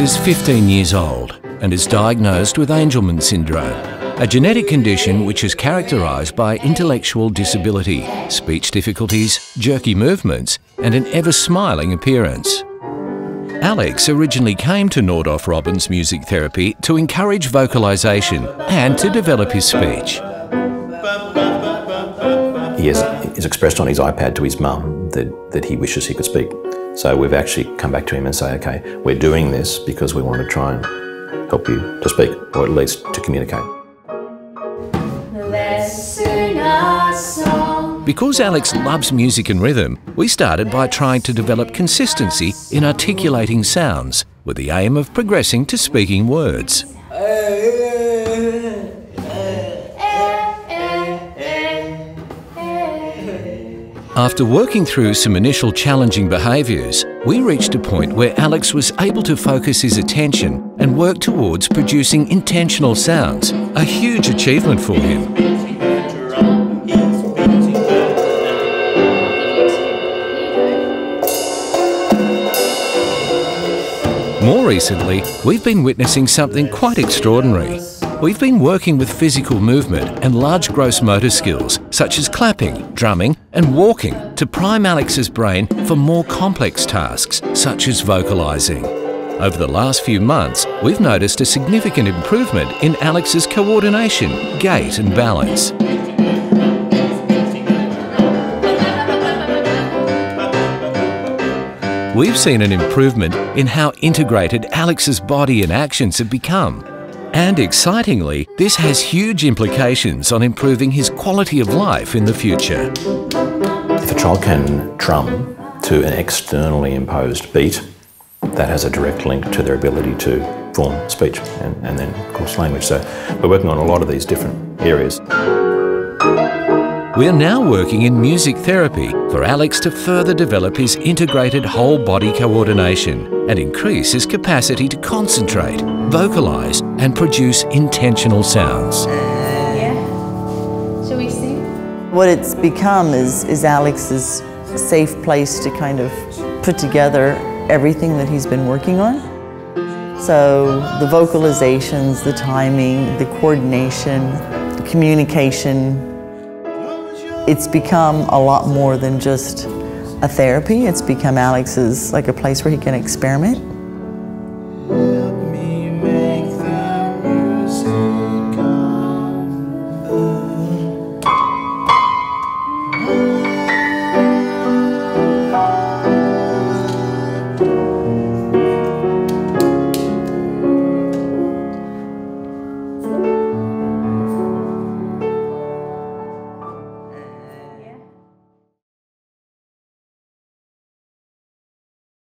Is 15 years old and is diagnosed with Angelman syndrome, a genetic condition which is characterised by intellectual disability, speech difficulties, jerky movements, and an ever smiling appearance. Alex originally came to Nordoff Robbins Music Therapy to encourage vocalisation and to develop his speech. He has expressed on his iPad to his mum that, that he wishes he could speak. So we've actually come back to him and say, okay, we're doing this because we want to try and help you to speak, or at least to communicate. Because Alex loves music and rhythm, we started by trying to develop consistency in articulating sounds with the aim of progressing to speaking words. Oh. After working through some initial challenging behaviours, we reached a point where Alex was able to focus his attention and work towards producing intentional sounds, a huge achievement for him. More recently, we've been witnessing something quite extraordinary. We've been working with physical movement and large gross motor skills, such as clapping, drumming, and walking, to prime Alex's brain for more complex tasks, such as vocalising. Over the last few months, we've noticed a significant improvement in Alex's coordination, gait, and balance. We've seen an improvement in how integrated Alex's body and actions have become. And excitingly, this has huge implications on improving his quality of life in the future. If a child can drum to an externally imposed beat, that has a direct link to their ability to form speech and, and then, of course, language. So we're working on a lot of these different areas. We are now working in music therapy for Alex to further develop his integrated whole body coordination and increase his capacity to concentrate, vocalise and produce intentional sounds. Yeah. Shall we sing? What it's become is, is Alex's safe place to kind of put together everything that he's been working on. So the vocalizations, the timing, the coordination, the communication, it's become a lot more than just a therapy. It's become Alex's like a place where he can experiment